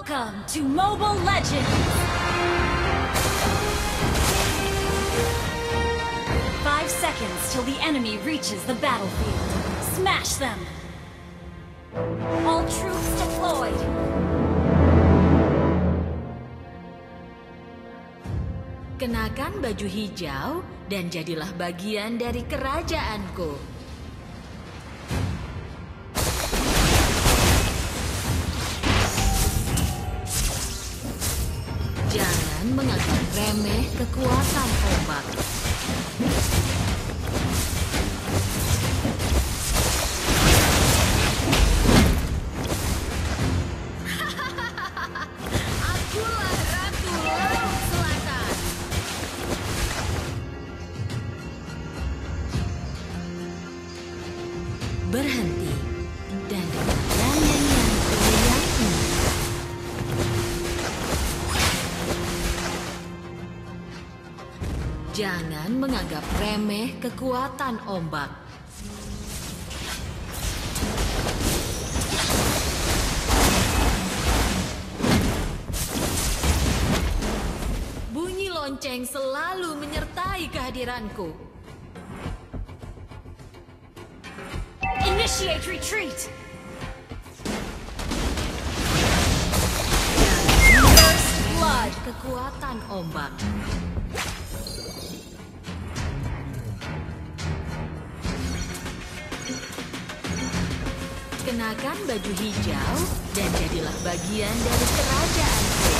Welcome to Mobile Legends! Five seconds till the enemy reaches the battlefield. Smash them! All troops deployed! Kenakan baju hijau dan jadilah bagian dari kerajaanku. Jangan menganggap remeh kekuatan ombak. Jangan menganggap remeh kekuatan ombak. Bunyi lonceng selalu menyertai kehadiranku. Initiate retreat! First blood! Kekuatan ombak. Kenakan baju hijau dan jadilah bagian dari kerajaanku.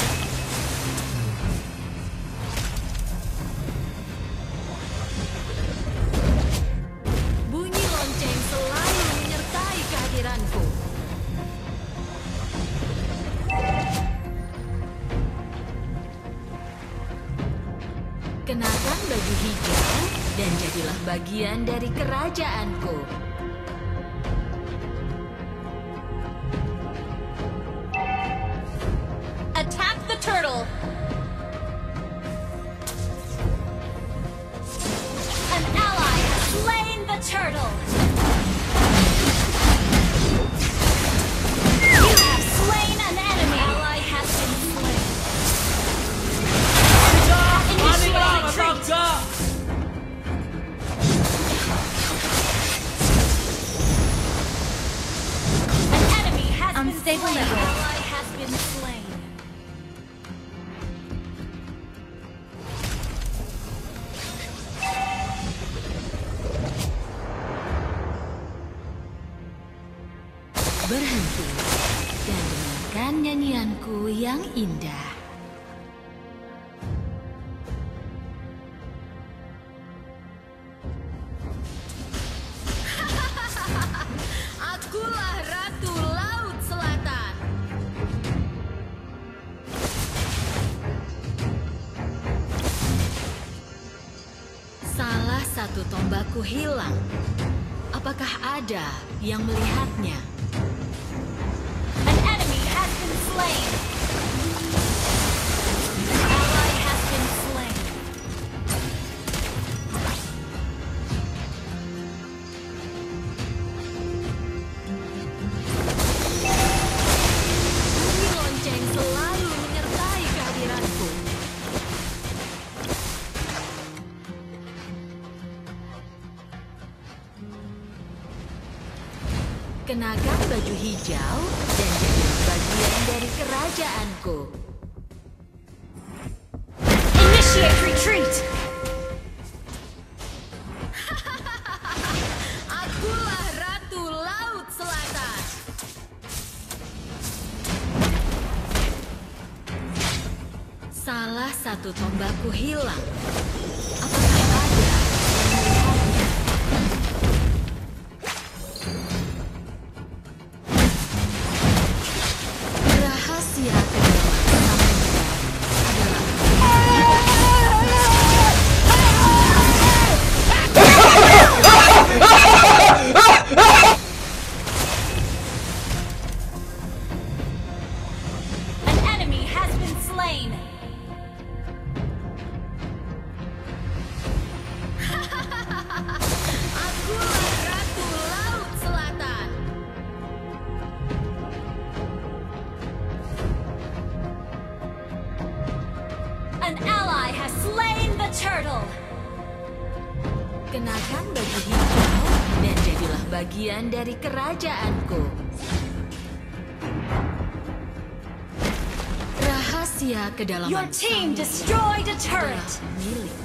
Indah. Akulah Ratu Laut Selatan. Salah satu tombakku hilang. Apakah ada yang melihatnya? An enemy has been slain. Kenakan baju hijau dan jadi bagian dari kerajaanku. Initiate retreat. Akulah Ratu Laut Selatan. Salah satu tombakku hilang. Turtle. Kenakan baju hijau dan jadilah bagian dari kerajaanku. Rahasia kedalaman Your team destroyed a turret. milikku.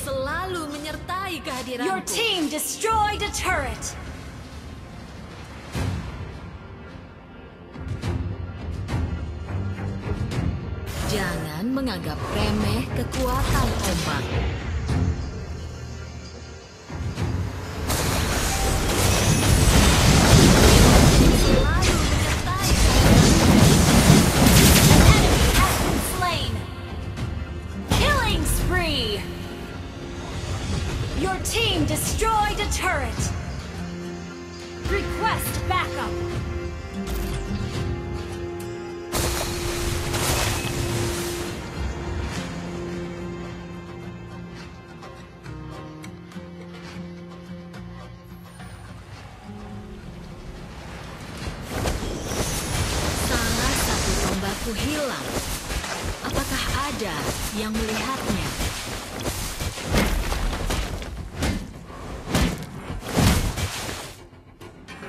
Selalu menyertai Your kehadiranku. team destroyed a turret. Jangan menganggap remeh kekuatan ombak. Tombakku hilang. Apakah ada yang melihatnya?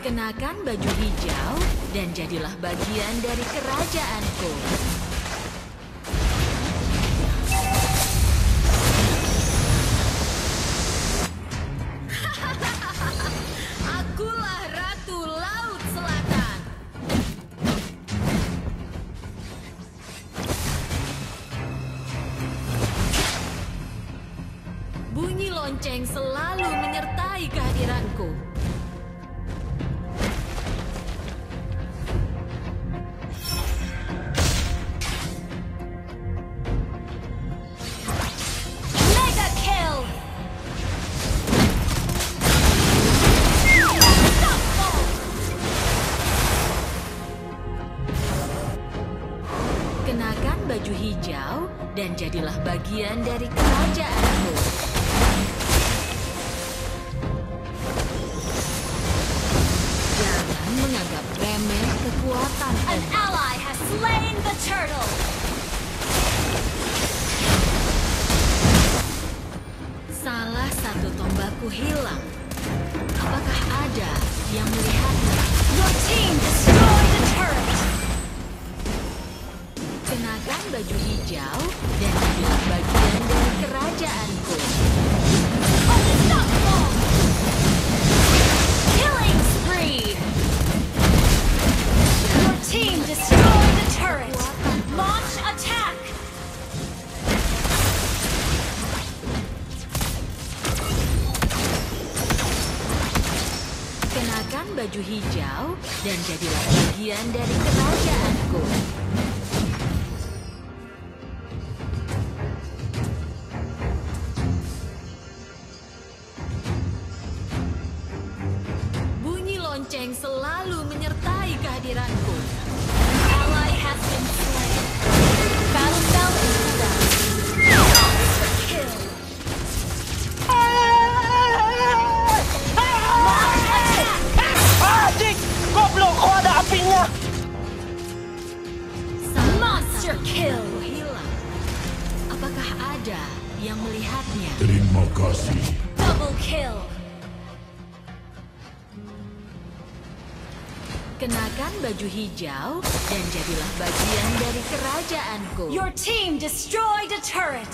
Kenakan baju hijau dan jadilah bagian dari kerajaanku. Lonceng selalu menyertai kehadiranku. Kenakan baju hijau dan jadilah bagian dari kerajaanku. Tombakku hilang. Apakah ada yang melihatnya? Your team destroyed a turret. Kenakan baju hijau dan jadilah bagian dari kerajaanku. Unstoppable. Killing spree. Your team destroyed baju hijau dan jadilah bagian dari kerajaanku. Kenakan baju hijau dan jadilah bagian dari kerajaanku. Your team destroyed a turret.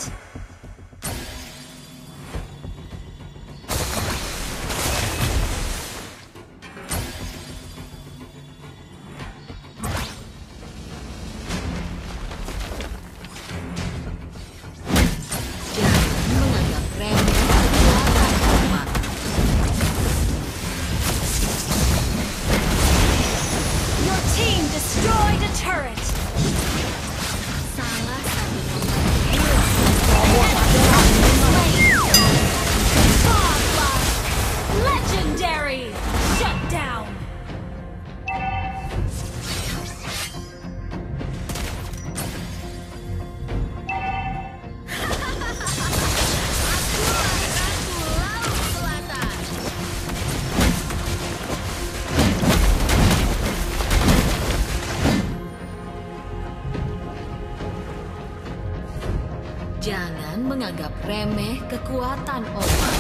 Menganggap remeh kekuatan obat.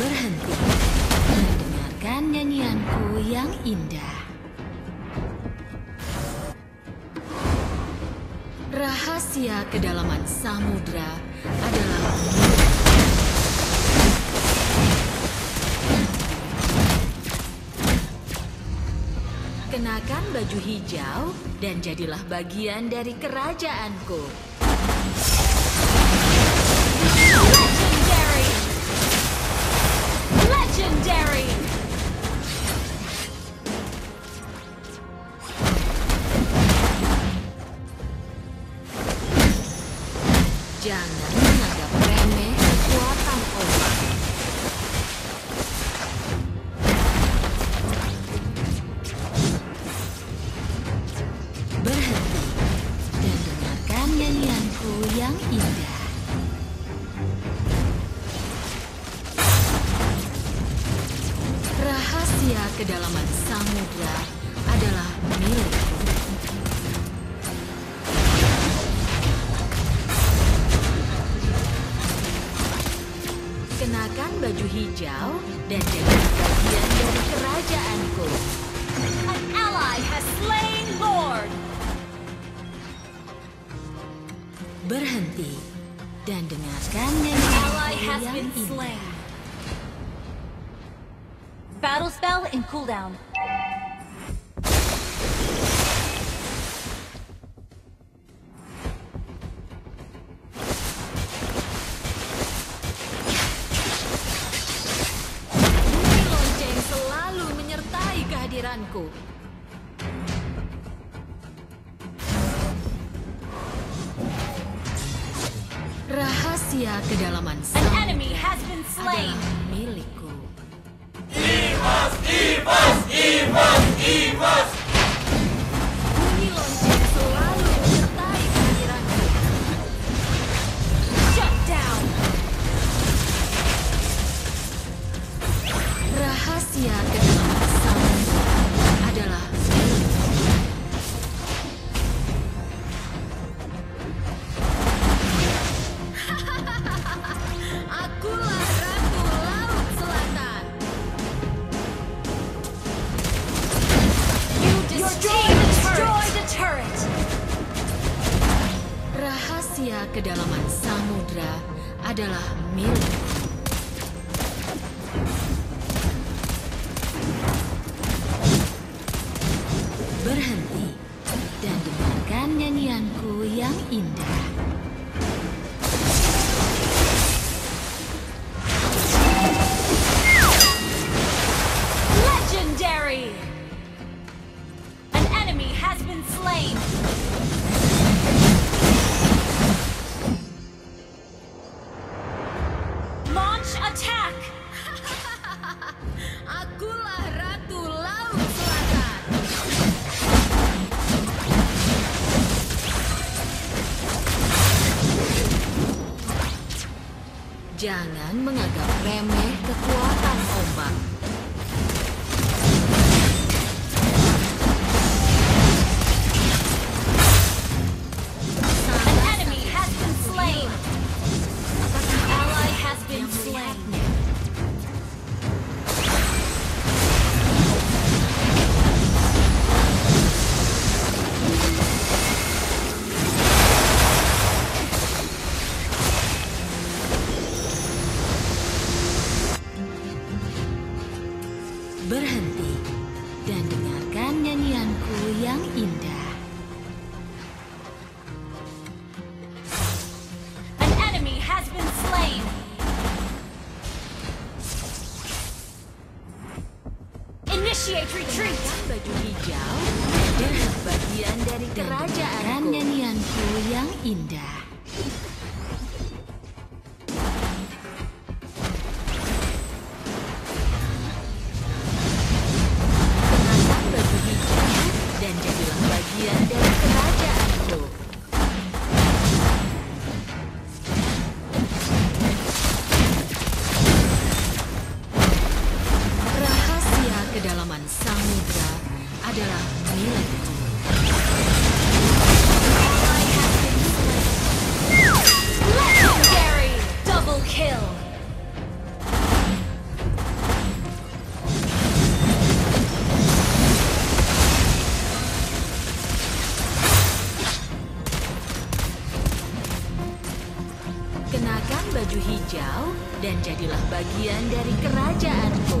Berhenti dan dengarkan nyanyianku yang indah. Rahasia kedalaman samudra adalah Kenakan baju hijau dan jadilah bagian dari kerajaanku. Hijau dan jadi bagian dari kerajaanku. An ally has slain Lord! Berhenti dan dengarkan Ally nyanyianku has yang been slain. Battle spell in cooldown. Rahasia kedalaman An samudra enemy has been slain. adalah milikku. Kedalaman samudra adalah milikku. Initiate retreat. Baju hijau dan bagian dari kerajaanku. nyanyianku yang indah. Jadilah bagian dari kerajaanku.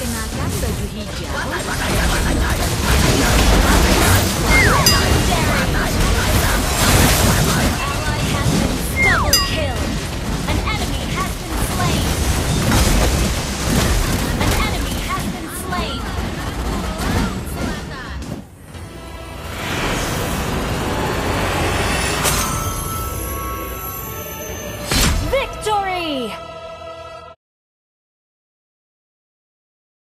Kenakan baju hijau.